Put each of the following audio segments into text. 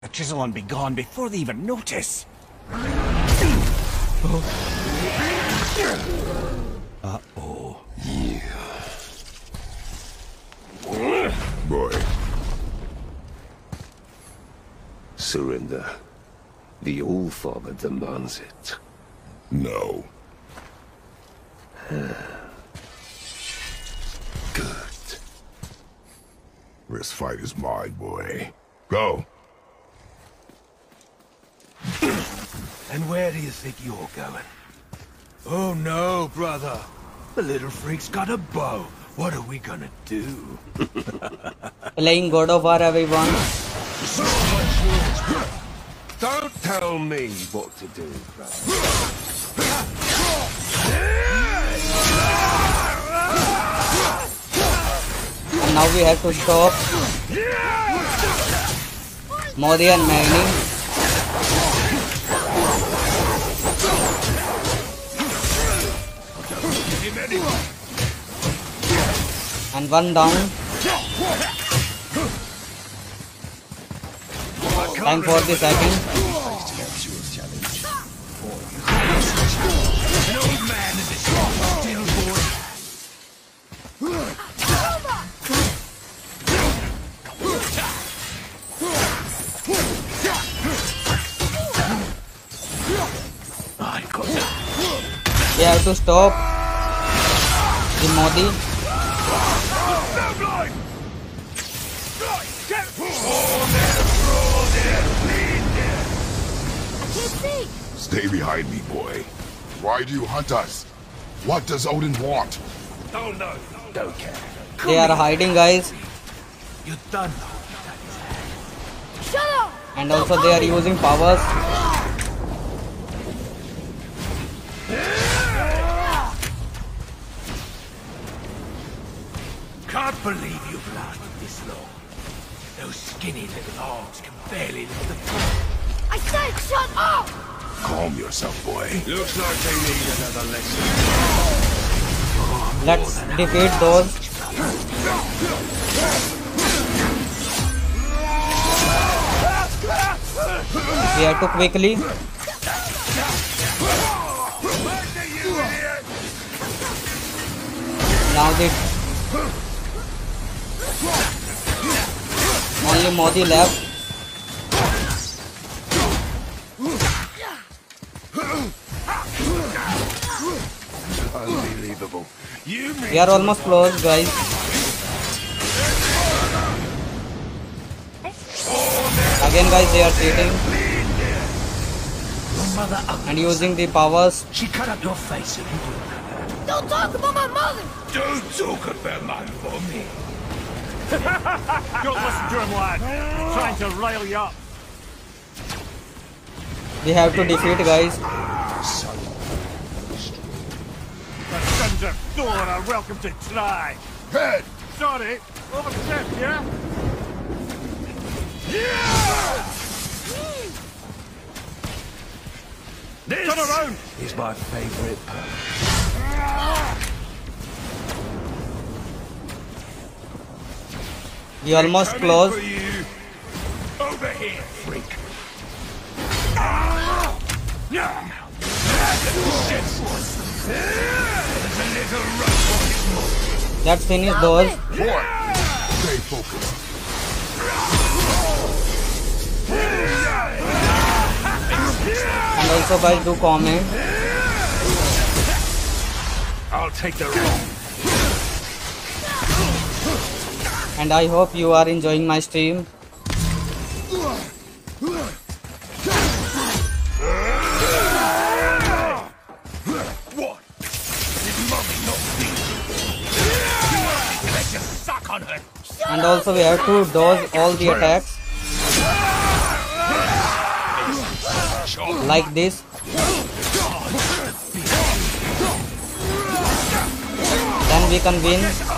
The chisel and be gone before they even notice. Uh-oh. Boy, Surrender. The All-Father demands it. no. Good. This fight is mine, boy. Go. And where do you think you're going? Oh no, brother. The little freak's got a bow. What are we gonna do? Playing God of War, everyone. Don't tell me what to do, brother. And now we have to stop Modi and Magni. And one down. Time for the second. We have to stop the Modi. Stay behind me, boy. Why do you hunt us? What does Odin want? Don't know. Don't care. They are hiding, guys. You done Shut up! And also they are using powers. Can't believe you've lasted this long. Those skinny little arms can barely lift the top. I said shut up! Calm yourself, boy. Looks like they need another lesson. Let's defeat those. We have to quickly. Now the only Modi left. Unbelievable. You We are almost close, guys. Again, guys, they are cheating Your mother ugly. and using the powers. She cut up your face do Don't talk about my mother! don't talk about my mommy. Don't listen to him, lad. He's trying to rile you up. We have to defeat, guys. The sons of Thor are welcome to try. Head! Sorry, overstepped, yeah? This Turn around! is my favorite We almost close. for. Over here, freak. Let's finish those. Boy! Stay focused. And also, guys, do comment. I'll take the wrong. And I hope you are enjoying my stream. And also, we have to dodge all the attacks. Like this. Then we can win.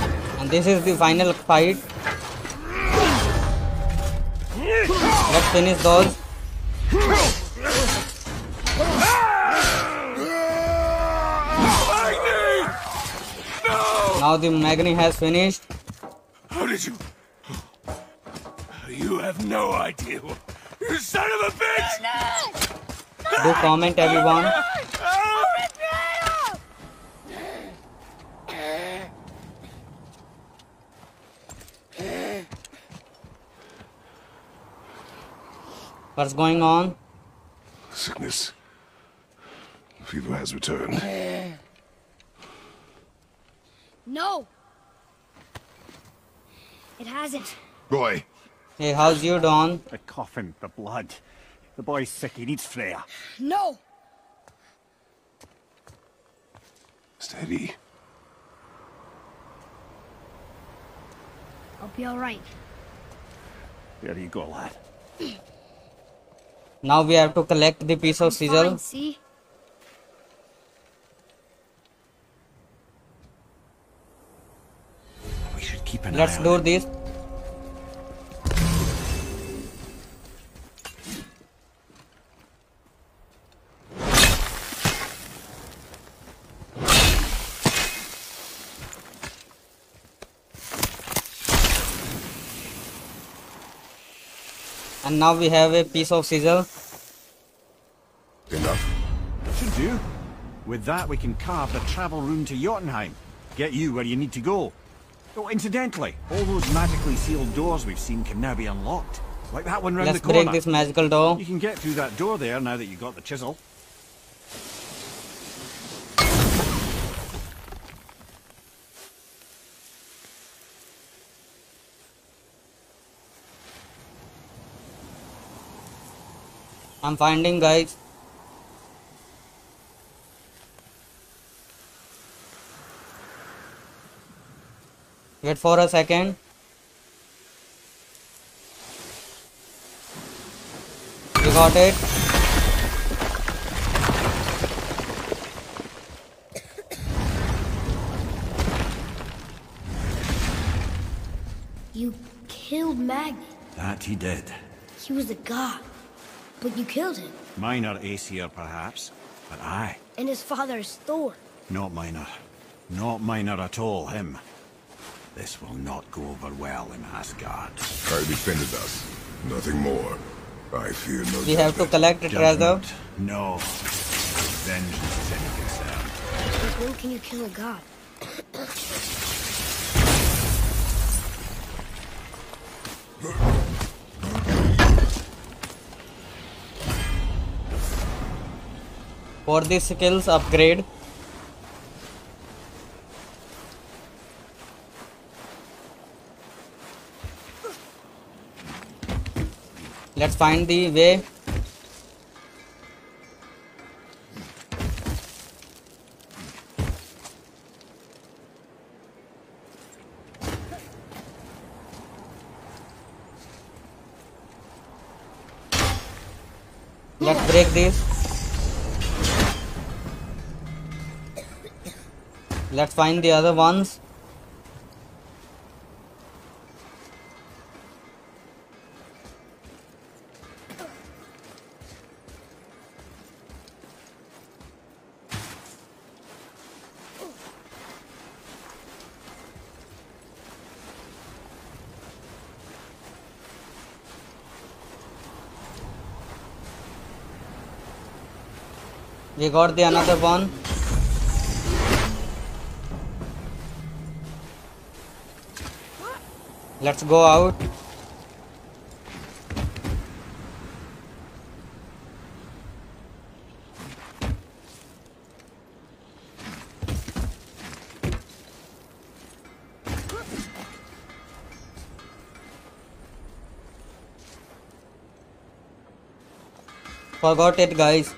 And this is the final fight. Let's finish those. Now the Magni has finished. How did you... You have no idea. You son of a bitch! Do comment everyone. What's going on? Sickness. Fever has returned. Eh. No. It hasn't. Boy, Hey, how's you, Don? The coffin, the blood. The boy's sick, he needs Freya. No. steady. I'll be alright. There you go, lad. Now we have to collect the piece of sigil. See? We should keep an Let's do this. And now we have a piece of sigil. Enough. Should do. With that, we can carve the travel rune to Jotunheim. Get you where you need to go. Oh, incidentally, all those magically sealed doors we've seen can now be unlocked. Like that one round Let's the corner. break this magical door. You can get through that door there now that you've got the chisel. I'm finding guys. Wait for a second. You got it. You killed Magni. That he did. He was a god. But you killed him. Minor Aesir, perhaps, but I. And his father is Thor. Not minor. Not minor at all, him. This will not go over well in Asgard. I defended us. Nothing more. I fear no We have to collect the treasure. No. Vengeance is any concern. But when can you kill a god? For the skills upgrade. Let's find the way. Let's break this. Let's find the other ones. We got the another one. Let's go out. Forgot it, guys.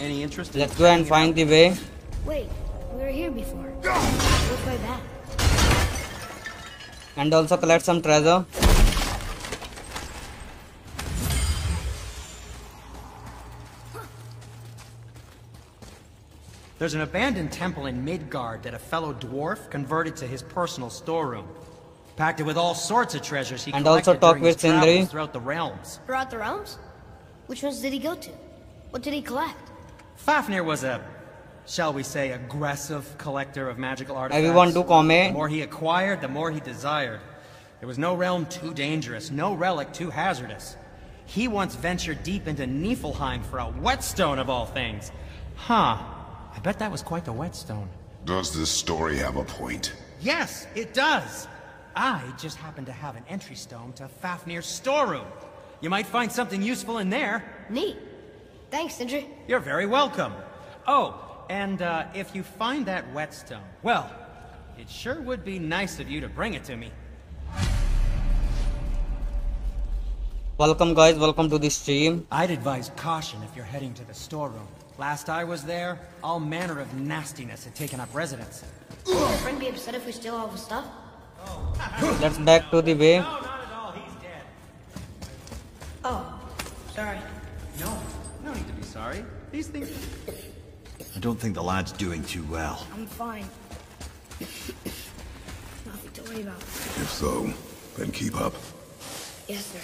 Any interest? Let's go and find the way. Wait, we were here before. Which way back? and also collect some treasure There's an abandoned temple in Midgard that a fellow dwarf converted to his personal storeroom. Packed it with all sorts of treasures he and also talk with Sindri. throughout the realms. Throughout the realms? Which ones did he go to? What did he collect? Fafnir was a shall we say, aggressive collector of magical artifacts. Everyone do comment. The more he acquired, the more he desired. There was no realm too dangerous, no relic too hazardous. He once ventured deep into Niflheim for a whetstone of all things. Huh. I bet that was quite the whetstone. Does this story have a point? Yes, it does. I just happen to have an entry stone to Fafnir's storeroom. You might find something useful in there. Neat. Thanks, Sindri. You're very welcome. Oh, and uh, if you find that whetstone, well, it sure would be nice of you to bring it to me. Welcome guys, welcome to the stream. I'd advise caution if you're heading to the storeroom. Last I was there, all manner of nastiness had taken up residence. Would your friend be upset if we steal all the stuff? Let's back to the way. No, not at all. He's dead. Oh, sorry. No, no need to be sorry. These things. I don't think the lad's doing too well. I'm fine. Nothing to worry about. If so, then keep up. Yes, sir.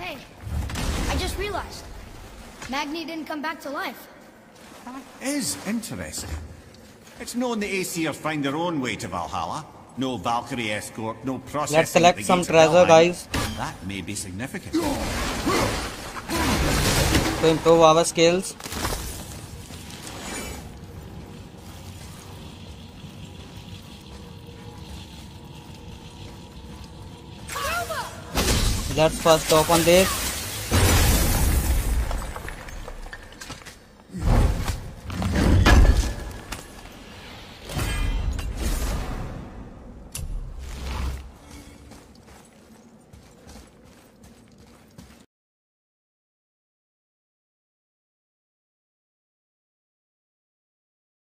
Hey, I just realized. Magni didn't come back to life. That is interesting. It's known the Aesir find their own way to Valhalla. No Valkyrie escort, no processing Let's select some treasure, guys. That may be significant. To improve our skills. Let's first open this.